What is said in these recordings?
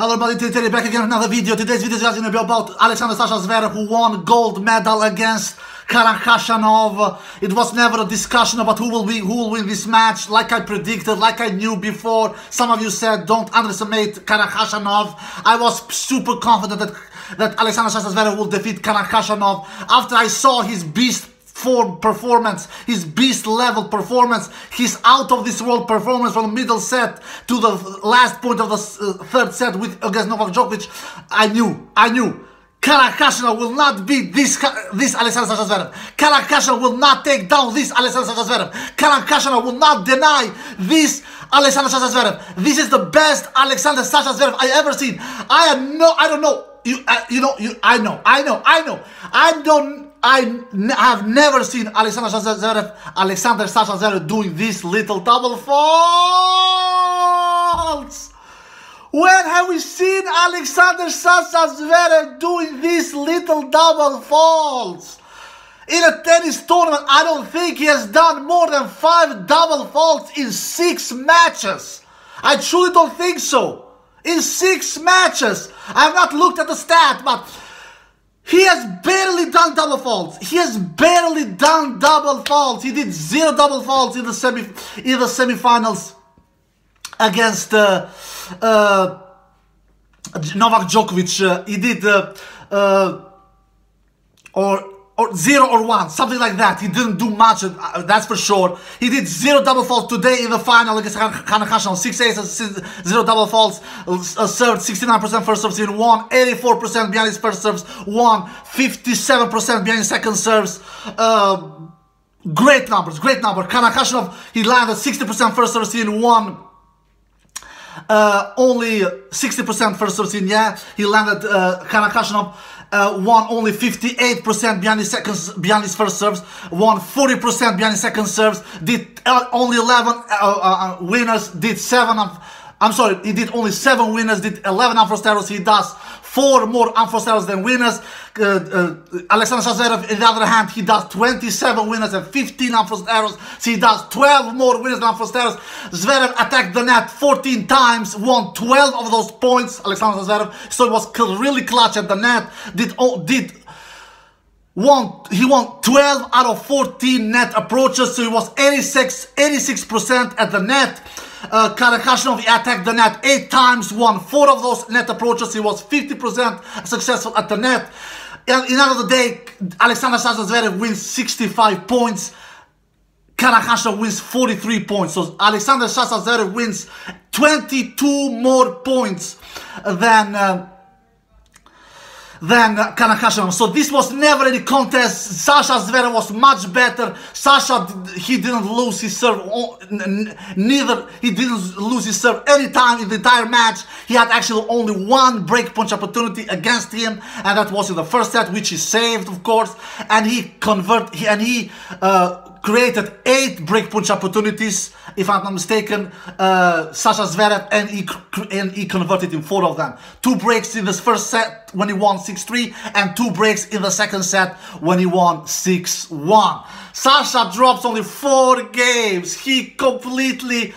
Hello everybody, today back again with another video. Today's video is going to be about Alexander Sasha Zverev who won gold medal against Karen Khachanov. It was never a discussion about who will win, who will win this match. Like I predicted, like I knew before. Some of you said don't underestimate Karen Khachanov. I was super confident that that Alexander Sasha Zverev will defeat Karen Khachanov after I saw his beast form performance, his beast level performance, his out of this world performance from the middle set to the last point of the uh, third set with against Novak Djokovic, I knew, I knew. Karen Khachanov will not beat this this Alexander Zverev. Karen Khachanov will not take down this Alexander Zverev. Karen Khachanov will not deny this Alexander Zverev. This is the best Alexander Zverev I ever seen. I am no, I don't know. You, uh, you know, you, I know, I know, I know. I don't I have never seen Alexander Zverev, Alexander Sasha doing this little double faults. When have we seen Alexander Sasha Zverev doing these little double faults? In a tennis tournament, I don't think he has done more than five double faults in six matches. I truly don't think so. In six matches. I have not looked at the stat, but he has barely done double faults. He has barely done double faults. He did zero double faults in the semi in the semifinals against uh, uh, Novak Djokovic. Uh, he did uh, uh, or or zero or one, something like that. He didn't do much, uh, that's for sure. He did zero double faults today in the final against Kanakash on six aces, zero double faults, uh, served 69% first serves in one, 84% behind his first serves, one, 57% behind his second serves. Uh, great numbers, great number. Karen Khachanov, he landed 60% first serves in one. Uh, only 60% first serves in, yeah. He landed uh, Karen Khachanov uh, won only 58% behind his second behind his first serves, won 40% behind his second serves, did uh, only 11 uh, uh, uh, winners, did seven of I'm sorry, he did only seven winners, did 11 unforced errors. He does four more errors than winners. Uh, uh, Alexander Zverev, on the other hand, he does 27 winners and 15 unforced errors. So he does 12 more winners than errors. Zverev attacked the net 14 times, won 12 of those points. Alexander Zverev, so he was really clutch at the net. Did did won he won 12 out of 14 net approaches so he was 86 86% at the net uh, Karen Khachanov attacked the net eight times, won four of those net approaches. He was 50% successful at the net. And in the the day, Alexander Zverev wins 65 points. Karen Khachanov wins 43 points. So Alexander Zverev wins 22 more points than. Uh, than Kanakashima. So this was never any contest. Sasha Zverev was much better. Sasha, he didn't lose his serve. Neither, he didn't lose his serve any time in the entire match. He had actually only one break punch opportunity against him. And that was in the first set, which he saved, of course. And he convert, and he uh, created eight break punch opportunities, if I'm not mistaken, uh, Sasha Zverev, and he, and he converted in four of them. Two breaks in this first set when he won 6-3, and two breaks in the second set when he won 6-1. Sasha drops only four games. He completely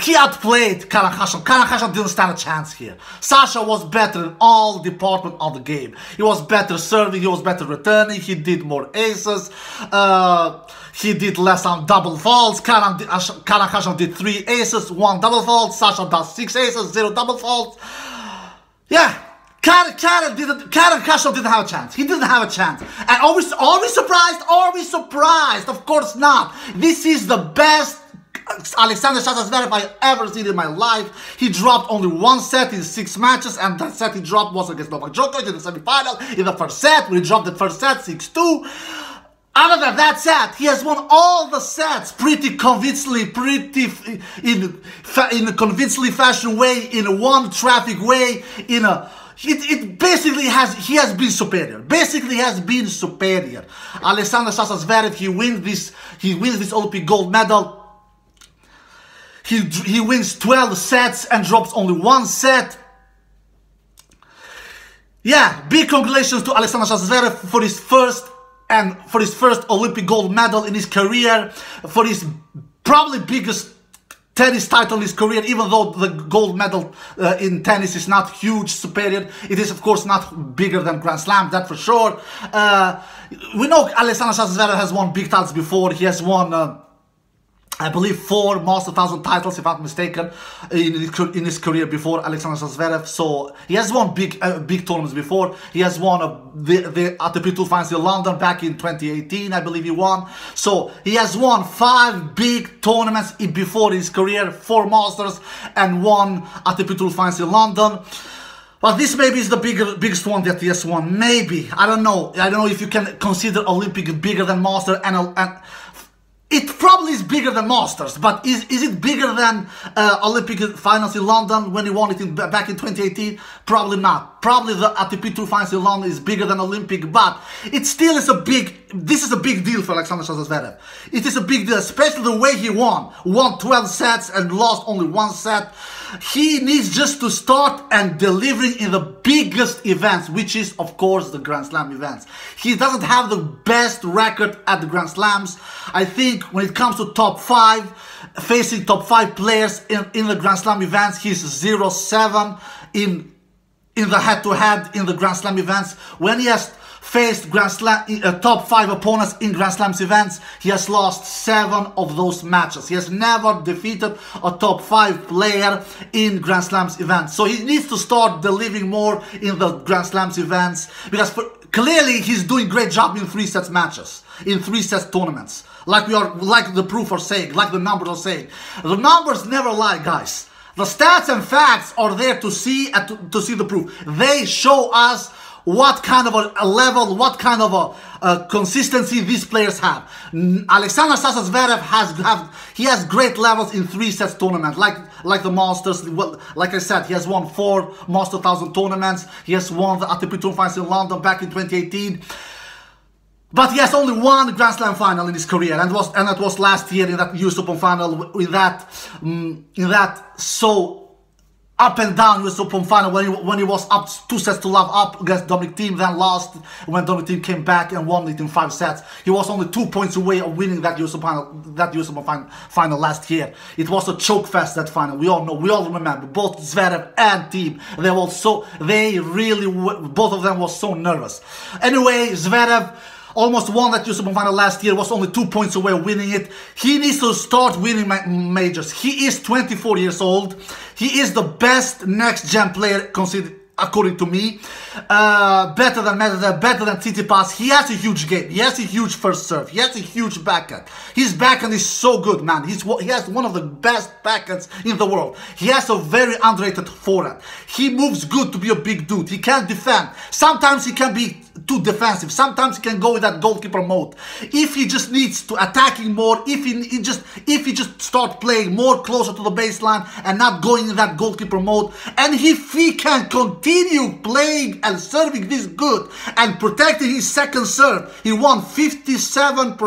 he outplayed Khachanov. Karen didn't stand a chance here. Sasha was better in all department of the game. He was better serving, he was better returning, he did more aces, uh, he did less on double faults. Karen, Karen did three aces, one double fault. Sasha does six aces, zero double faults. Yeah, Karen, Karen didn't. Didn't have a chance. He didn't have a chance. And are we, are we surprised? Are we surprised? Of course not. This is the best Alexander Zverev I ever seen in my life. He dropped only one set in six matches, and that set he dropped was against Novak Djokovic in the semifinal. In the first set, when he dropped the first set, 6-2. Other than that set, he has won all the sets pretty convincingly, pretty in in a convincingly fashion way, in a one traffic way, in a it, it basically has he has been superior. Basically has been superior. Alexander Zverev he wins this he wins this Olympic gold medal he, he wins 12 sets and drops only one set. Yeah, big congratulations to Alexander Zverev for his first and for his first Olympic gold medal in his career, for his probably biggest tennis title in his career, even though the gold medal uh, in tennis is not huge, superior. It is, of course, not bigger than Grand Slam, that for sure. Uh, we know Alexander Zverev has won big titles before. He has won... Uh, I believe four Master Thousand titles, if I'm mistaken, in his, in his career before Alexander Zverev. So he has won big uh, big tournaments before. He has won a, the the ATP Tour Finals in London back in 2018, I believe he won. So he has won five big tournaments in, before his career, four Masters, and one ATP Tour Finals in London. But this maybe is the bigger, biggest one that he has won. Maybe I don't know. I don't know if you can consider Olympic bigger than Master and. and it probably is bigger than Masters, but is, is it bigger than uh, Olympic finals in London when he won it in, back in 2018? Probably not. Probably the ATP Tour finals in London is bigger than Olympic, but it still is a big, this is a big deal for Alexander Zverev. It is a big deal, especially the way he won. Won 12 sets and lost only one set. He needs just to start and delivering in the biggest events, which is, of course, the Grand Slam events. He doesn't have the best record at the Grand Slams. I think when it comes to top five, facing top five players in, in the Grand Slam events, he's 0-7 in, in the head-to-head -head in the Grand Slam events. When he has faced Grand Slam uh, top five opponents in Grand Slams events. He has lost seven of those matches. He has never defeated a top five player in Grand Slams events. So he needs to start delivering more in the Grand Slams events because for, clearly he's doing great job in three sets matches, in three sets tournaments. Like we are, like the proof are saying, like the numbers are saying. The numbers never lie, guys. The stats and facts are there to see and to, to see the proof. They show us what kind of a, level, what kind of a, a, consistency these players have. Alexander Zverev has have he has great levels in three sets tournament, like like the Masters. Well, like I said, he has won four Master Thousand tournaments. He has won the ATP Tour Finals in London back in 2018. But he has only one Grand Slam final in his career, and was and that was last year in that US Open final. In that, um, in that so up and down US Open final when he, when he was up two sets to love up against Dominic Thiem, then lost when Dominic Thiem came back and won it in five sets. He was only two points away of winning that US Open final, that US Open final, final last year. It was a choke fest that final. We all know, we all remember. Both Zverev and Thiem, they were so, they really, both of them was so nervous. Anyway, Zverev almost won that US Open final last year, was only two points away winning it. He needs to start winning majors. He is 24 years old. He is the best next gen player considered according to me. Uh, better than Medvedev, better than Tsitsipas. He has a huge game. He has a huge first serve. He has a huge backhand. His backhand is so good, man. He's he has one of the best backhands in the world. He has a very underrated forehand. He moves good to be a big dude. He can defend. Sometimes he can be too defensive. Sometimes he can go with that goalkeeper mode. If he just needs to attacking more, if he, he, just if he just start playing more closer to the baseline and not going in that goalkeeper mode, and if he can continue playing and serving this good and protecting his second serve, he won 57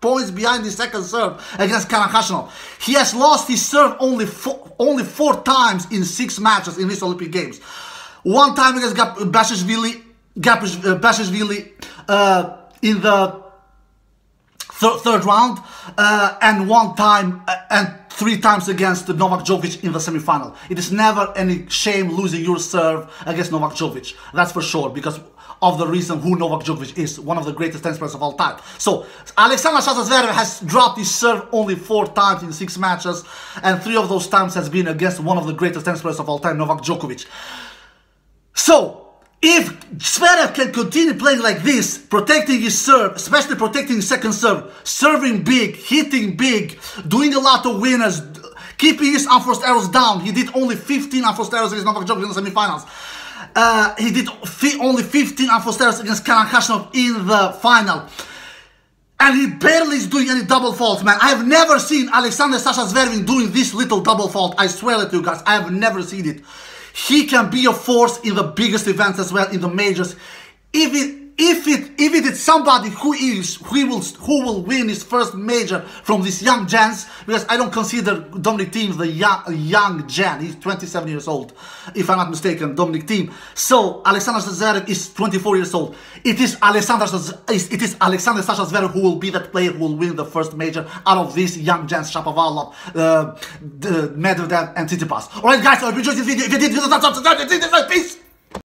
points behind his second serve against Karen Khachanov. He has lost his serve only four, only four times in six matches in these Olympic Games. One time against Basilashvili Uh, uh, in the th third round uh, and one time uh, and three times against Novak Djokovic in the semifinal. It is never any shame losing your serve against Novak Djokovic. That's for sure because of the reason who Novak Djokovic is, one of the greatest tennis players of all time. So Alexander Zverev has dropped his serve only four times in six matches, and three of those times has been against one of the greatest tennis players of all time, Novak Djokovic. So if Zverev can continue playing like this, protecting his serve, especially protecting his second serve, serving big, hitting big, doing a lot of winners, keeping his unforced errors down. He did only 15 unforced errors against Novak Djokovic in the semifinals. Uh, he did only 15 unforced errors against Karen Khachanov in the final. And he barely is doing any double faults, man. I have never seen Alexander Sasha Zverev doing this little double fault. I swear to you guys, I have never seen it. He can be a force in the biggest events as well, in the majors. Even if it if it is somebody who is who will who will win his first major from this young gents because I don't consider Dominic Thiem the young young gen he's 27 years old if I'm not mistaken Dominic Thiem so Alexander Zverev is 24 years old. It is Alexander it is Alexander Sasha Zverev who will be that player who will win the first major out of these young gents Shapovalov uh, Medvedev and Tsitsipas. Alright guys I hope you enjoyed this video. If you did subscribe peace